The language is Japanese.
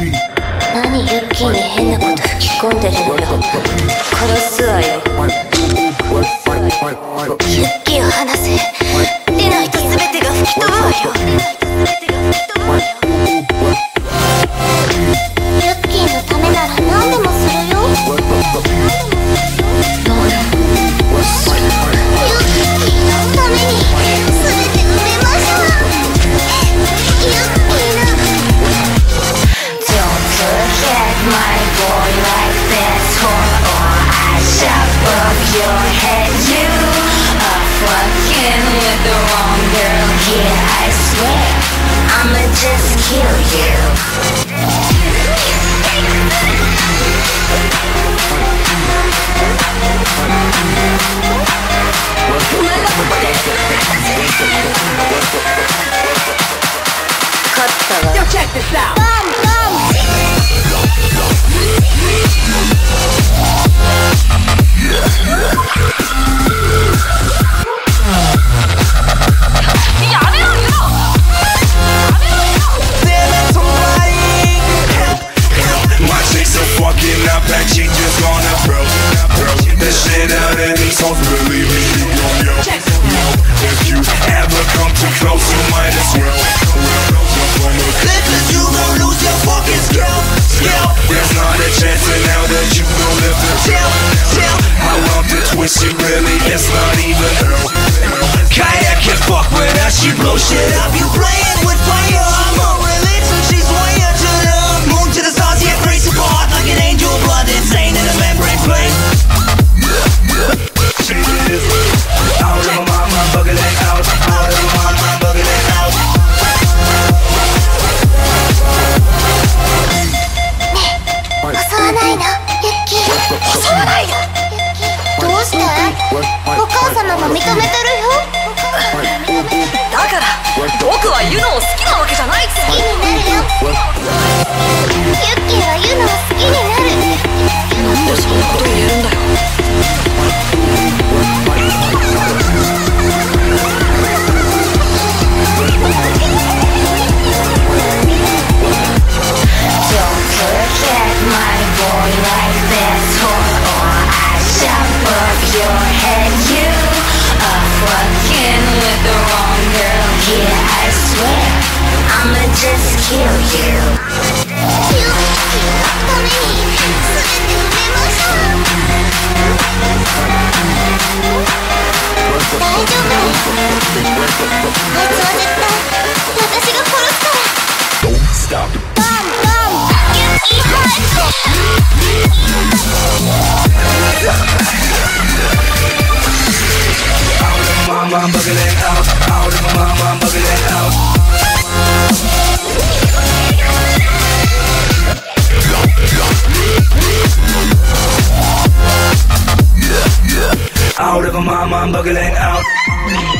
何？ユッキーに変なこと吹き込んでるのよ殺すわよユッキーを離せ Yo, check this out. Bum, bum. Yeah. the twist, she really is not even her. Kaya can fuck with us, she blow shit up. You playing with fire, I'm a religion, she's way to the moon to the stars, yeah, crazy apart like an angel, blood insane in a membrane flame. She is out of my mind, I'm bugging it out. Out of my mind, I'm bugging it out. 襲わないのユッキー襲わないのどうして お母様も認めてるよ。だから僕はユノを好きなわけじゃない好きになるよユッキーはユノを好きになる。なんでそんなこと言えるんだよ I'ma just kill you ユッキーのために全て埋めました大丈夫あいつは絶対私が殺すから Don't stop. バンバンユッキーハイ Out of my mind, I'm bugging it out. Out of my mind, I'm bugging it out. out of my mind, I'm buggling out.